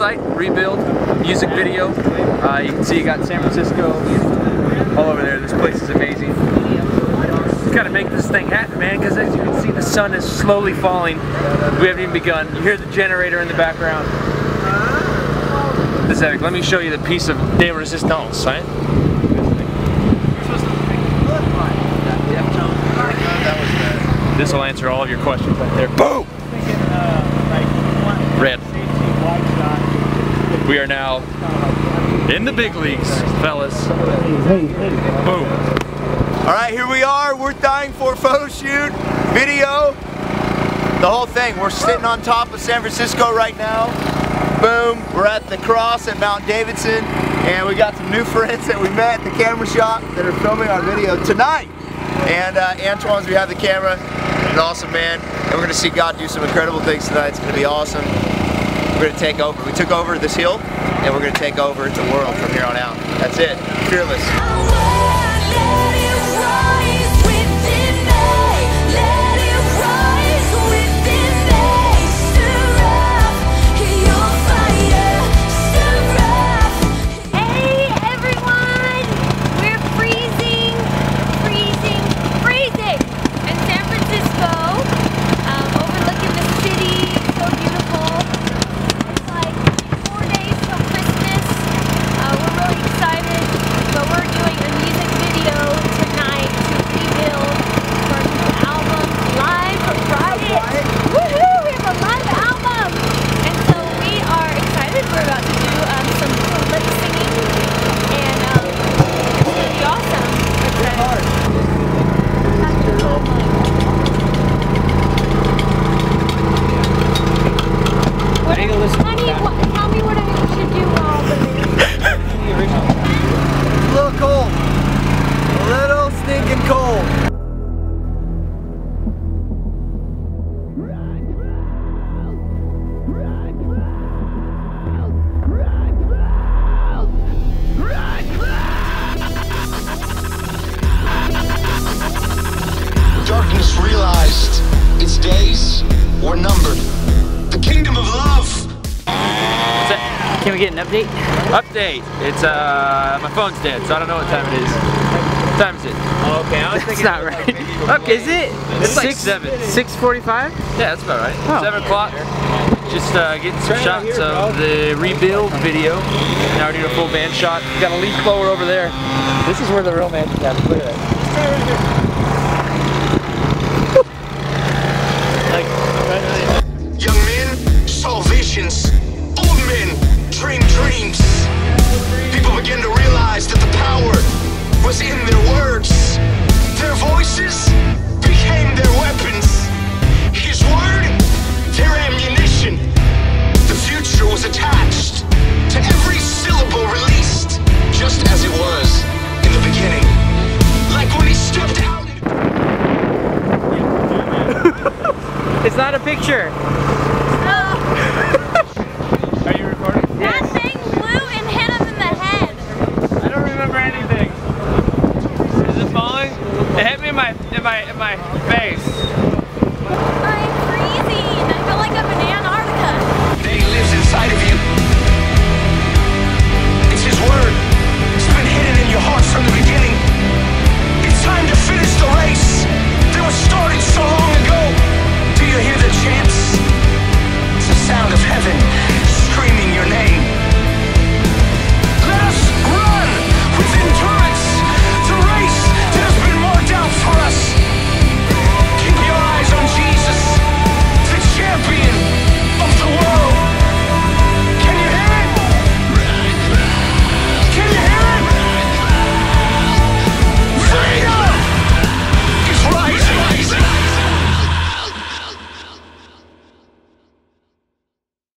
on site, rebuild, music video. Uh, you can see you got San Francisco all over there. This place is amazing. Gotta make this thing happen, man, because as you can see, the sun is slowly falling. We haven't even begun. You hear the generator in the background. This is epic. Let me show you the piece of de resistance, right? This will answer all of your questions right there. Boom! Red. We are now in the big leagues, fellas. Boom. All right, here we are. We're dying for a photo shoot, video, the whole thing. We're sitting on top of San Francisco right now. Boom, we're at the cross at Mount Davidson, and we got some new friends that we met at the camera shop that are filming our video tonight. And uh, Antoine's behind the camera, an awesome man. And we're gonna see God do some incredible things tonight. It's gonna be awesome. We're gonna take over. We took over this hill, and we're gonna take over the world from here on out. That's it. Fearless. Days were numbered. The kingdom of love Can we get an update? Update. It's uh my phone's dead, so I don't know what time it is. What time is it? Okay, I was That's thinking not right. like maybe you were Okay, is it? It's like six seven. Six forty-five? Yeah, that's about right. Oh. Seven o'clock. Just uh, getting some Try it out shots here, of the rebuild video. Now we're doing a full band shot. Got a leaf blower over there. This is where the real magic happens. Look at that. picture. Uh, Are you recording? That yes. thing blew and hit him in the head. I don't remember anything. Is it falling? It hit me in my in my in my face.